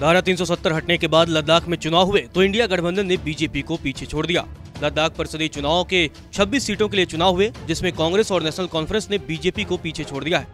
धारा 370 हटने के बाद लद्दाख में चुनाव हुए तो इंडिया गठबंधन ने बीजेपी को पीछे छोड़ दिया। लद्दाख परिषदीय चुनाव के 26 सीटों के लिए चुनाव हुए, जिसमें कांग्रेस और नेशनल कॉन्फ्रेंस ने बीजेपी को पीछे छोड़ दिया है।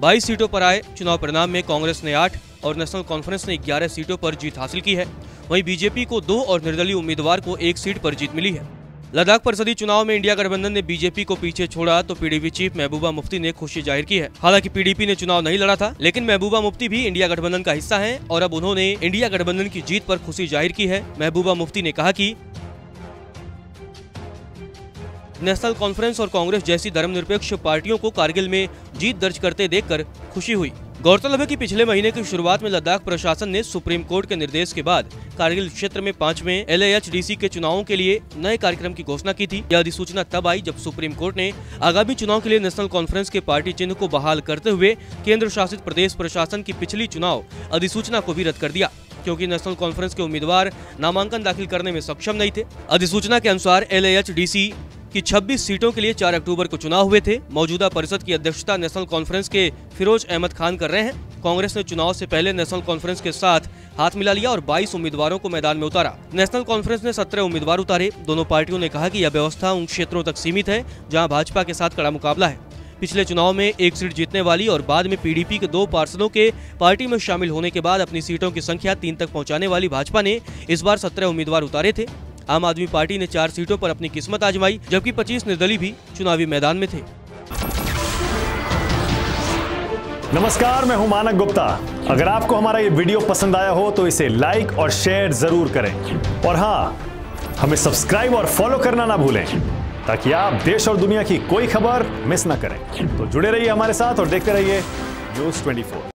22 सीटों पर आए, चुनाव परिणाम में कांग्रेस ने आठ और नेशनल कॉन्फ्रेंस ने 11 सीटों पर जीत हासिल की है। वहीं बीजेपी को दो और निर्दलीय उम्मीदवार को एक सीट पर जीत मिली है। लद्दाख परिषदीय चुनाव में इंडिया गठबंधन ने बीजेपी को पीछे छोड़ा तो पीडीपी चीफ महबूबा मुफ्ती ने खुशी ज़ाहिर की है। हालाँकि पीडीपी ने चुनाव नहीं लड़ा था, लेकिन महबूबा मुफ्ती भी इंडिया गठबंधन का हिस्सा हैं और अब उन्होंने इंडिया गठबंधन की जीत पर खुशी ज़ाहिर की है। महबूबा मुफ्ती ने कहा की नेशनल कॉन्फ्रेंस और कांग्रेस जैसी धर्मनिरपेक्ष पार्टियों को कारगिल में जीत दर्ज करते देखकर खुशी हुई। गौरतलब है कि पिछले महीने की शुरुआत में लद्दाख प्रशासन ने सुप्रीम कोर्ट के निर्देश के बाद कारगिल क्षेत्र में पाँचवें एल के चुनावों के लिए नए कार्यक्रम की घोषणा की थी। यह अधिसूचना तब आई जब सुप्रीम कोर्ट ने आगामी चुनाव के लिए नेशनल कॉन्फ्रेंस के पार्टी चिन्ह को बहाल करते हुए केंद्र शासित प्रदेश प्रशासन की पिछली चुनाव अधिसूचना को भी रद्द कर दिया, क्योंकि नेशनल कॉन्फ्रेंस के उम्मीदवार नामांकन दाखिल करने में सक्षम नहीं थे। अधिसूचना के अनुसार एल की 26 सीटों के लिए 4 अक्टूबर को चुनाव हुए थे। मौजूदा परिषद की अध्यक्षता नेशनल कॉन्फ्रेंस के फिरोज अहमद खान कर रहे हैं। कांग्रेस ने चुनाव से पहले नेशनल कॉन्फ्रेंस के साथ हाथ मिला लिया और 22 उम्मीदवारों को मैदान में उतारा। नेशनल कॉन्फ्रेंस ने 17 उम्मीदवार उतारे। दोनों पार्टियों ने कहा कि यह व्यवस्था उन क्षेत्रों तक सीमित है, जहाँ भाजपा के साथ कड़ा मुकाबला है। पिछले चुनाव में एक सीट जीतने वाली और बाद में पीडीपी के दो पार्षदों के पार्टी में शामिल होने के बाद अपनी सीटों की संख्या तीन तक पहुँचाने वाली भाजपा ने इस बार सत्रह उम्मीदवार उतारे थे। आम आदमी पार्टी ने चार सीटों पर अपनी किस्मत आजमाई, जबकि 25 निर्दलीय भी चुनावी मैदान में थे। नमस्कार, मैं हूँ मानक गुप्ता। अगर आपको हमारा ये वीडियो पसंद आया हो तो इसे लाइक और शेयर ज़रूर करें। और हाँ हमें सब्सक्राइब और फॉलो करना ना भूलें, ताकि आप देश और दुनिया की कोई खबर मिस ना करें। तो जुड़े रहिए हमारे साथ और देखते रहिए न्यूज़ 24